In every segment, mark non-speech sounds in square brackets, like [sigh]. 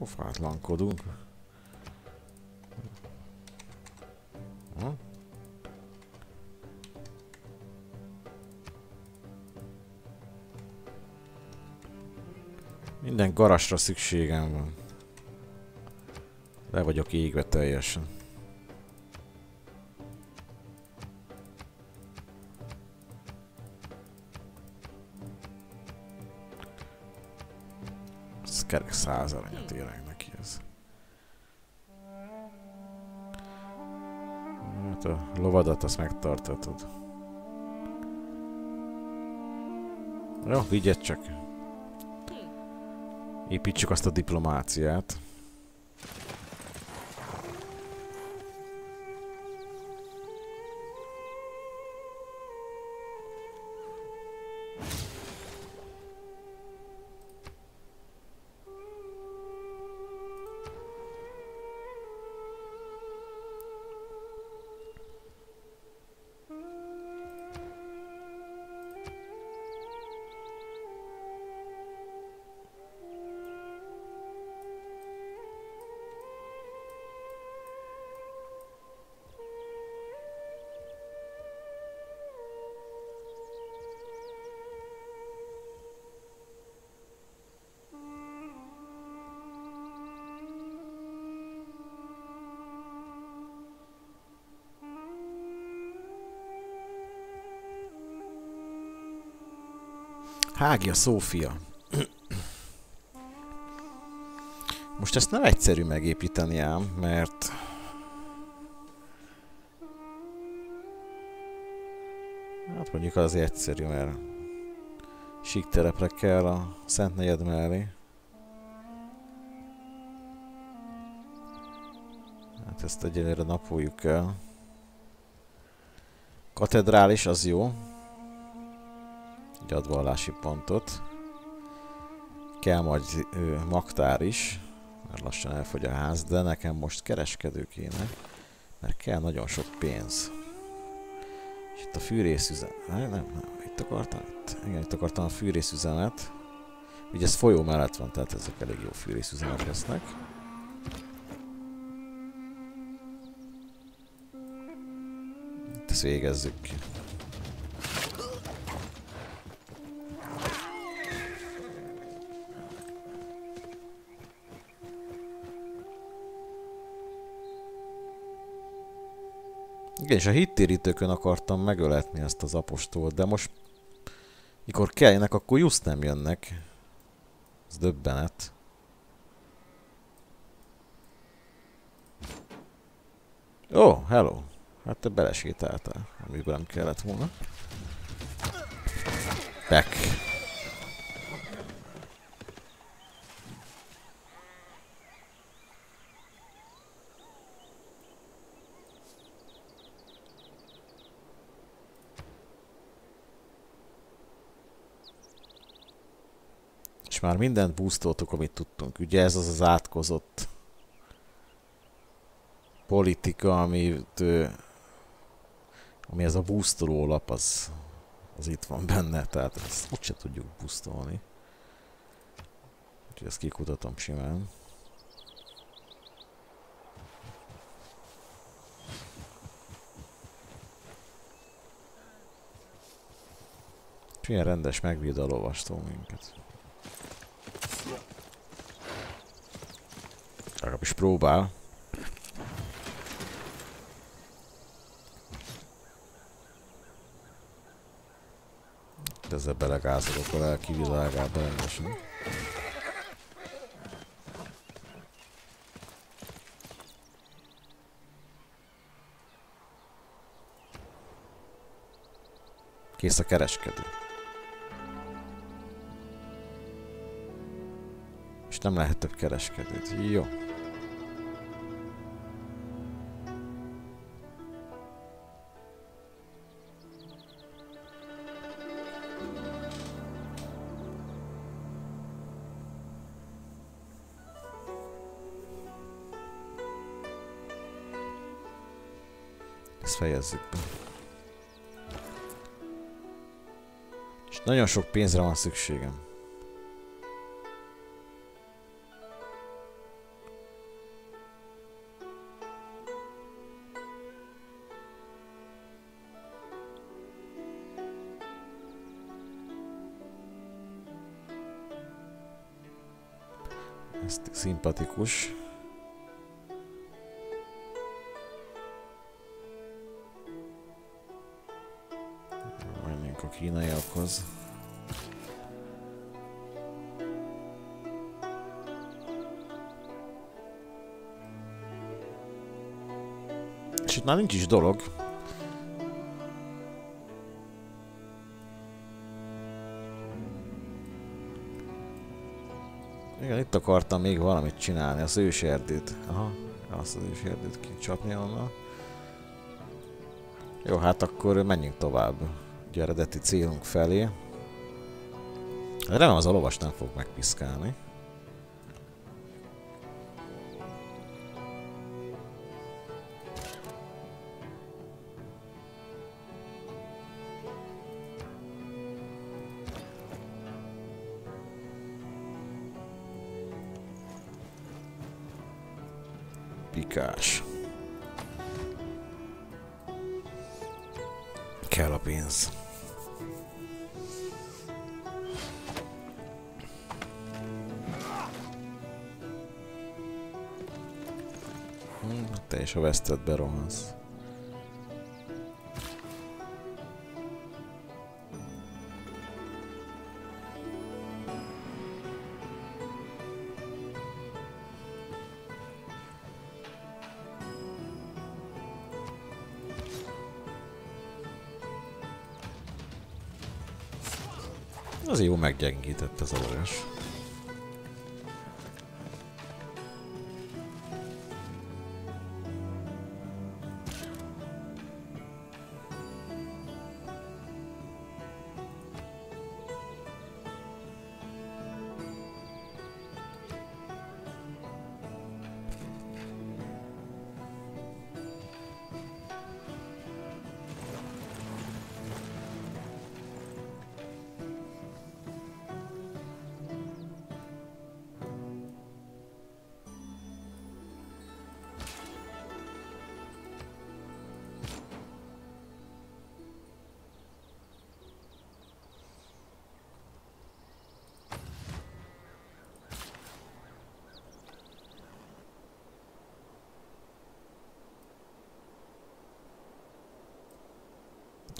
Pofátlankodunk. Hm? Minden garasra szükségem van. Le vagyok égve teljesen. Kerek száz aranyat érek neki ez. Hát a lovadat azt megtartatod. Jó, vigyed csak. Építsük azt a diplomáciát. Hágia Szófia. Most ezt nem egyszerű megépíteni ám, mert... Hát mondjuk az egyszerű, mert sík terepre kell a Szent Negyed mellé. Hát ezt egyelőre napoljuk el. Katedrális az jó egy advallási pontot. Kell majd ö, magtár is, mert lassan elfogy a ház, de nekem most kereskedő kéne, mert kell nagyon sok pénz. És itt a fűrészüzem... Nem, nem, itt akartam, itt, igen, itt akartam a fűrészüzemet. Ugye ez folyó mellett van, tehát ezek elég jó fűrészüzemek lesznek. Ezt végezzük. És a hittérítőkön akartam megöletni ezt az apostolt, de most mikor kelljenek, akkor just nem jönnek. Ez döbbenet. Ó, oh, hello. Hát te belesétáltál, amiben nem kellett volna. Back. Már mindent boostoltuk, amit tudtunk. Ugye ez az az átkozott politika, amit ami ez a boostoló lap, az, az itt van benne, tehát ezt úgyse tudjuk boostolni. Úgyhogy ezt kikutatom simán. Milyen rendes megvéd a lovastól minket. Legalábbis próbál. De ezzel belegázolok a lelki világába rendesen. Kész a kereskedő. És nem lehet több kereskedőt. Jó. Ezt fejezzük be. És nagyon sok pénzre van szükségem. szimpatikus. Kínaiakhoz. És itt már nincs is dolog. Igen, itt akartam még valamit csinálni, az őserdőt. Aha, azt az őserdőt kicsapni onnan. Jó, hát akkor menjünk tovább. Eredeti célunk felé. Remélem az a lovas nem fog megpiszkálni. Te is a vesztedbe rohansz. Az jó meggyengített ez a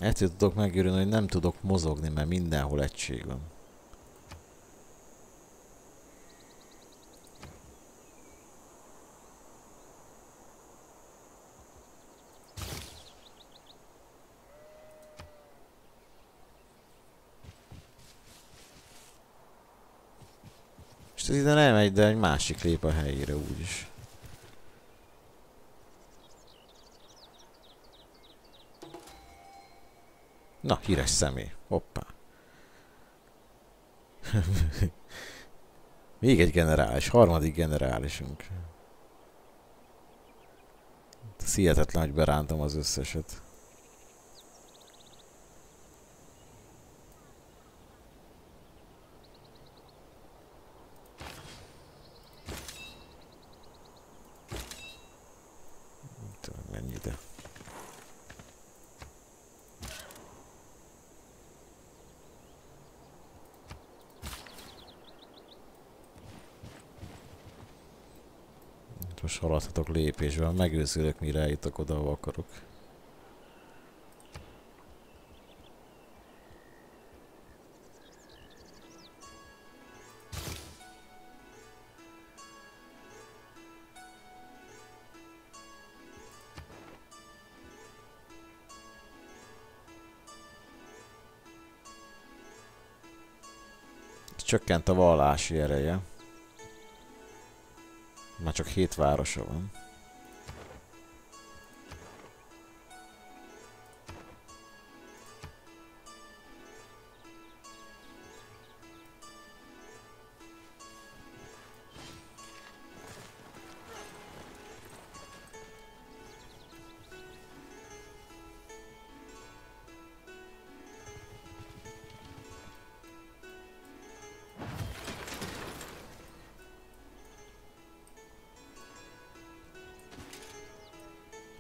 Ettől tudok megőrülni, hogy nem tudok mozogni, mert mindenhol egység van. És ez ide nem megy, de egy másik lép a helyére úgyis. Na, híres személy. Hoppá. [laughs] Még egy generális, harmadik generálisunk. Hihetetlen, hogy berántom az összeset. Most haladhatok lépésben, megőzülök mire eljutok oda, ahol akarok. Csökkent a vallási ereje. Már csak hét városa van.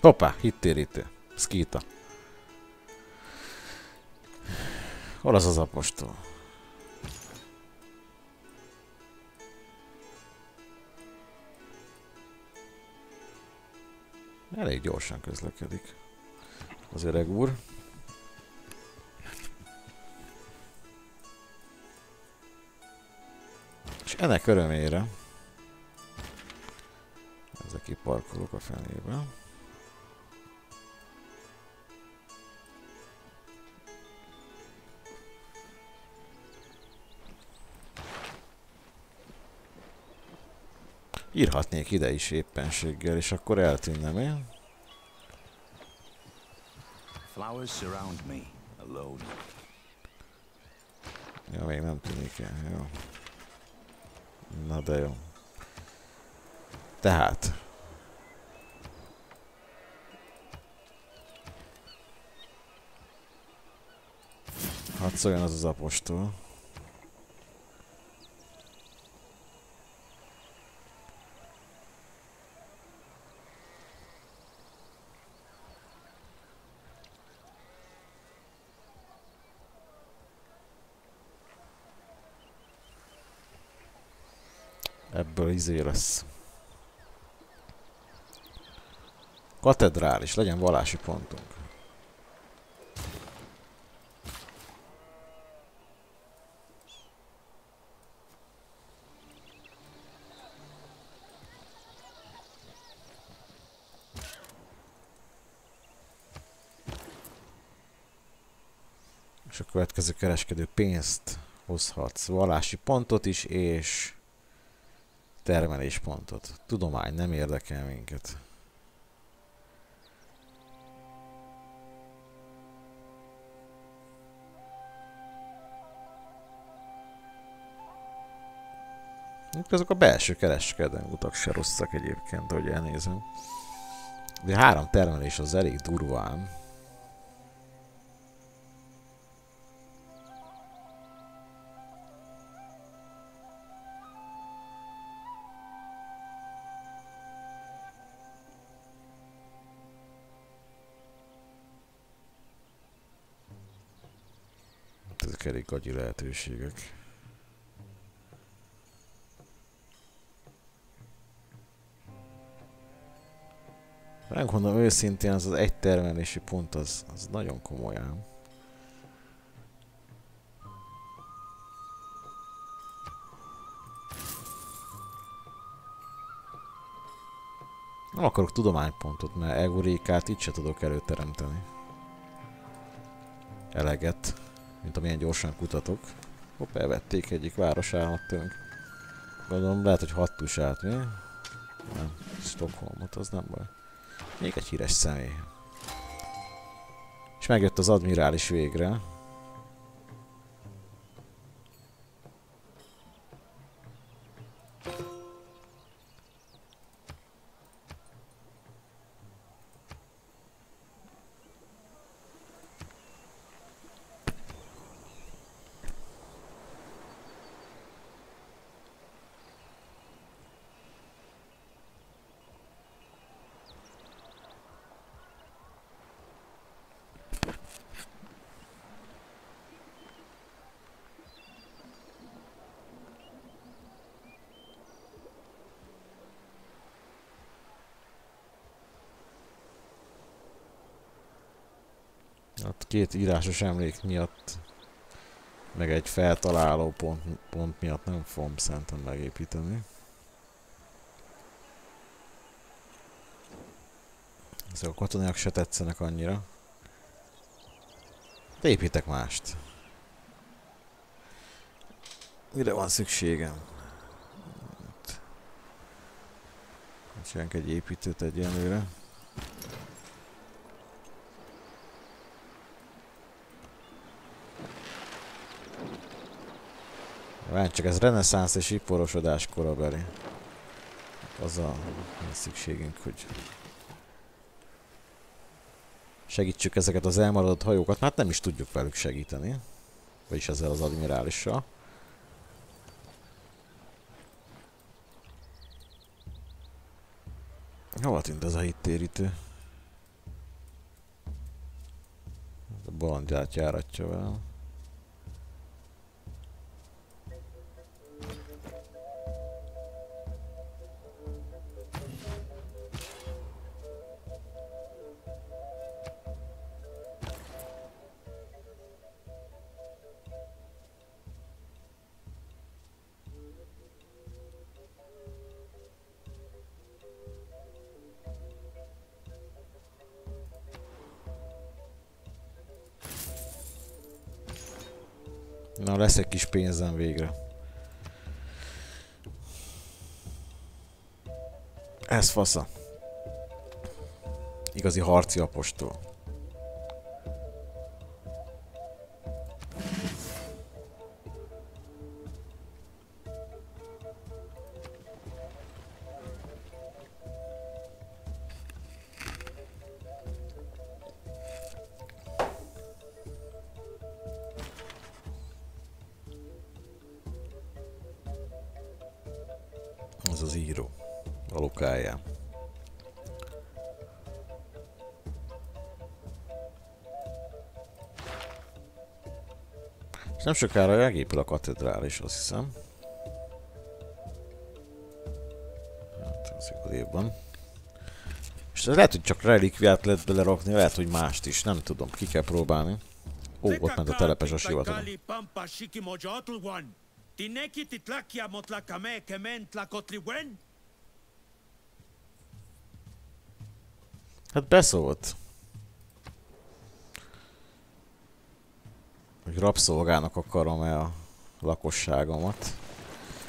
Hoppá, hittérítő. Skita. Hol az az apostol? Elég gyorsan közlekedik az öreg úr. És ennek örömére ezek kiparkolok a fenébe. Írhatnék ide is éppenséggel, és akkor eltűnnem én. Flowers surround me, alone. Ja, még nem tűnik el, jó. Na de jó. Tehát. Hadd szóljon az az apostol. Ebből izé lesz. Katedrális, legyen valási pontunk. És a következő kereskedő pénzt hozhatsz, vallási pontot is, és termeléspontot. Tudomány nem érdekel minket. Azok a belső kereskedelmi utak se rosszak egyébként, ahogy elnézem. De három termelés az elég durván. Kerékagyi lehetőségek. Megmondom őszintén, az az egy termelési pont az, az nagyon komolyan. Nem akarok tudománypontot, mert egorékát itt se tudok előteremteni. Eleget mint amilyen gyorsan kutatok. Hopp, elvették egyik városállat tőlünk. Gondolom lehet, hogy hattusát, mi? Nem, Stockholmot, az nem baj. Még egy híres személy. És megjött az admirális végre. Két írásos emlék miatt, meg egy feltaláló pont, pont miatt nem fogom szenten megépíteni. Ezek a katonák se tetszenek annyira. De építek mást. Mire van szükségem? Csinálunk egy építőt egyenlőre. Várj csak, ez reneszánsz és iparosodás korabeli. Az a szükségünk, hogy segítsük ezeket az elmaradott hajókat, hát nem is tudjuk velük segíteni. Vagyis ezzel az admirálissal. Hova tűnt ez a hittérítő? A balandját járatja velem. Na, lesz egy kis pénzem végre. Ez fasza. Igazi harci apostol. Nem sokára megépül a katedrális, azt hiszem. Hát, az évben. És ez lehet, hogy csak relikviát lehet belerakni, lehet, hogy mást is, nem tudom, ki kell próbálni. Ó, ott ment a telepes a sivatag. Hát beszólt. hogy rabszolgának akarom-e a lakosságomat.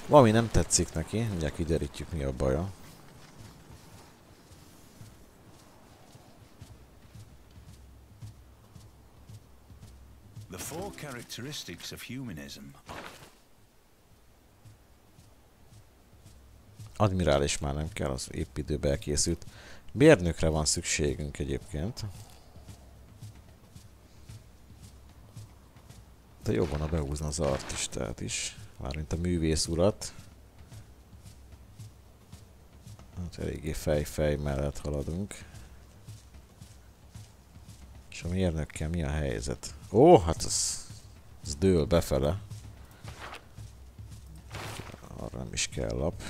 Valami nem tetszik neki, mindjárt kiderítjük mi a baja. The four characteristics of humanism Admirális már nem kell, az épp időben elkészült. Bérnökre van szükségünk egyébként. De jó a behúzni az artistát is. Mármint a művész urat. Hát eléggé fej-fej mellett haladunk. És a mérnökkel mi a helyzet? Ó, hát ez, ez dől befele. Arra nem is kell lap.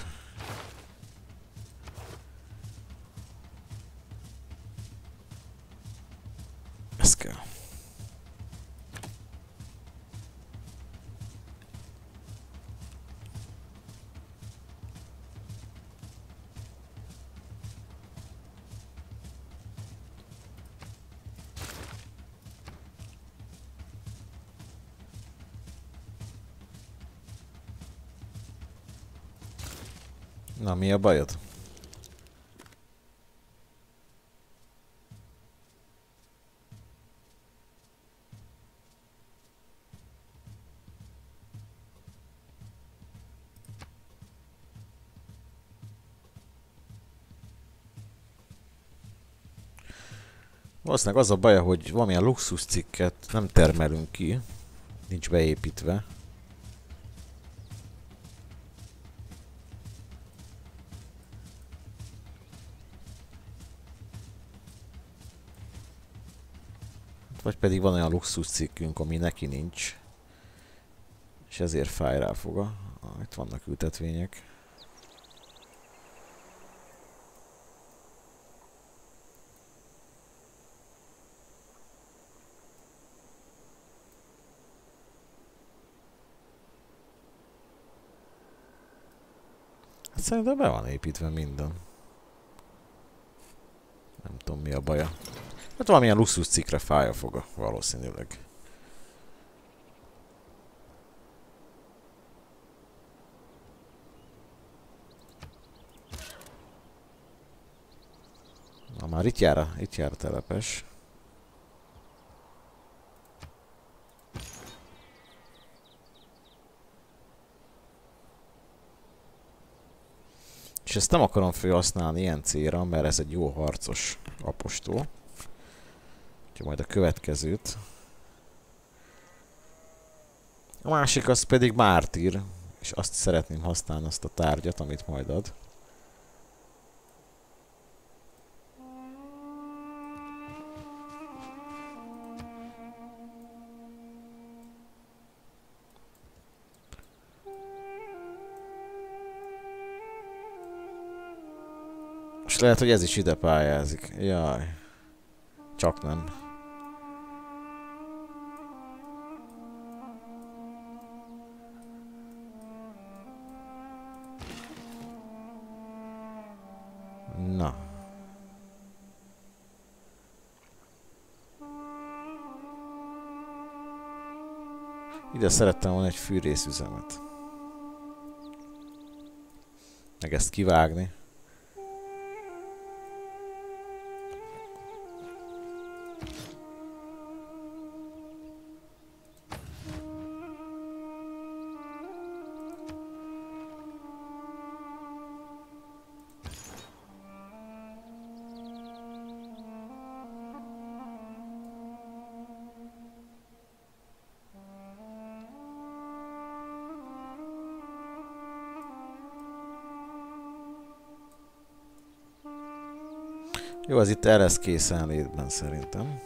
Ez kell. Na, mi Valószínűleg az a baja, hogy valamilyen luxus cikket nem termelünk ki, nincs beépítve. Vagy pedig van olyan luxus cikkünk, ami neki nincs. És ezért fáj rá foga. Ah, itt vannak ültetvények. Szerintem be van építve minden. Nem tudom mi a baja. Hát valamilyen luxus cikkre fáj a foga, valószínűleg. Na már itt jár a, itt jár a telepes. És ezt nem akarom felhasználni ilyen célra, mert ez egy jó harcos apostol majd a következőt. A másik az pedig mártír, és azt szeretném használni azt a tárgyat, amit majd ad. Lehet, hogy ez is ide pályázik. Jaj. Csak nem. Na. Ide szerettem volna egy fűrészüzemet. Meg ezt kivágni. Jó, az itt eresz készenlétben szerintem.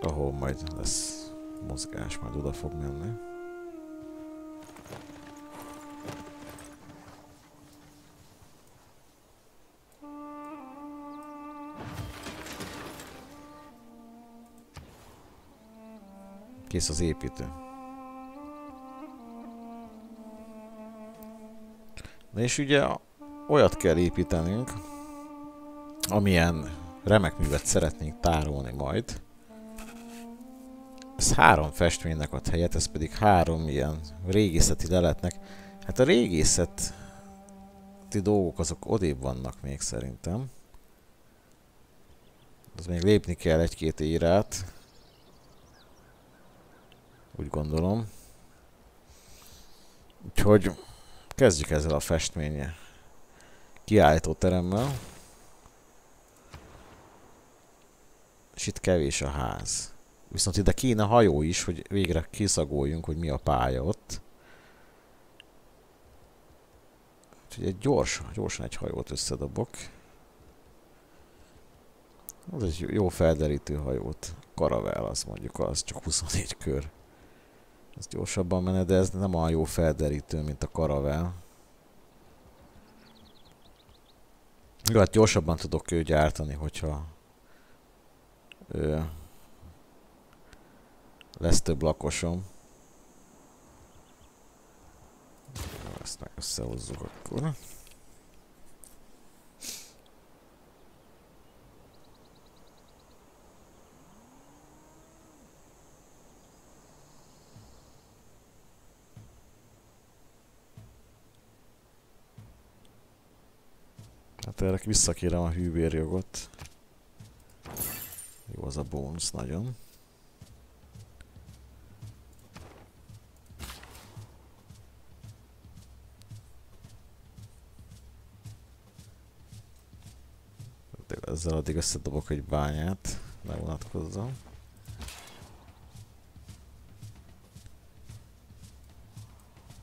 Ahol majd lesz mozgás, majd oda fog menni. Kész az építő. Na és ugye olyat kell építenünk, amilyen remek művet szeretnénk tárolni majd. Ez három festménynek ad helyet, ez pedig három ilyen régészeti leletnek. Hát a régészeti dolgok azok odébb vannak még szerintem. Az még lépni kell egy-két érát. Úgy gondolom. Úgyhogy kezdjük ezzel a festménnyel kiállító teremmel. És itt kevés a ház. Viszont ide kéne hajó is, hogy végre kiszagoljunk, hogy mi a pálya ott. Úgyhogy egy gyors, gyorsan egy hajót összedobok. Az egy jó felderítő hajót. Karavel az mondjuk, az csak 24 kör. Ez gyorsabban menne, de ez nem olyan jó felderítő, mint a karavel. Jó, hát gyorsabban tudok ő gyártani, hogyha ö, lesz több lakosom. Ezt meg összehozzuk akkor. Hát erre visszakérem a hűbérjogot. Jó az a bónusz nagyon. Ezzel addig összedobok egy bányát, ne vonatkozzam.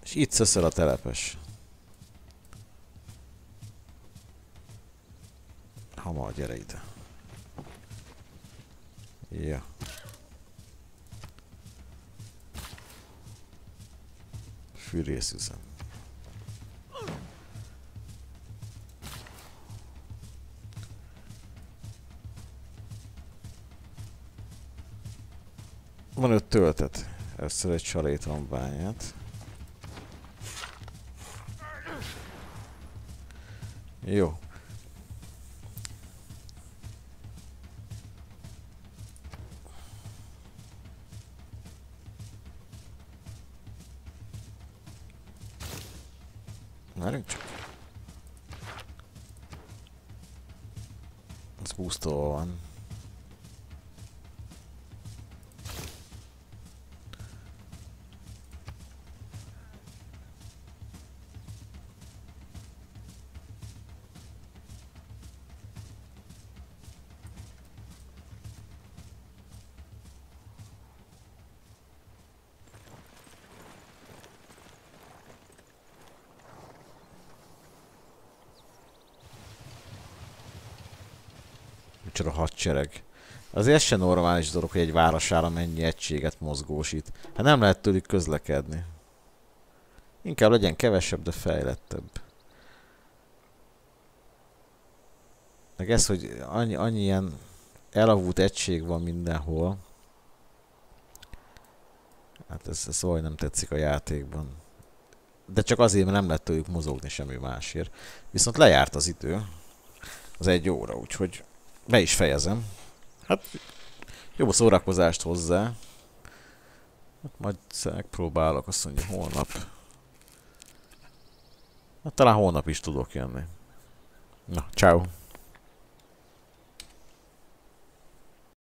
És itt szöszel a telepes. Ide. Ja. Fűrészüzem. Van öt töltet. Először egy saléton bányát. Jó. Ez Micsoda hadsereg. Azért ez se normális dolog, hogy egy városára mennyi egységet mozgósít. Hát nem lehet tőlük közlekedni. Inkább legyen kevesebb, de fejlettebb. Meg ez, hogy annyi, annyi ilyen elavult egység van mindenhol. Hát ez, ez szóval nem tetszik a játékban. De csak azért, mert nem lehet tőlük mozogni semmi másért. Viszont lejárt az idő. Az egy óra, úgyhogy be is fejezem. Hát jó szórakozást hozzá. Hát majd megpróbálok, azt mondja holnap. Hát talán holnap is tudok jönni. Na, ciao.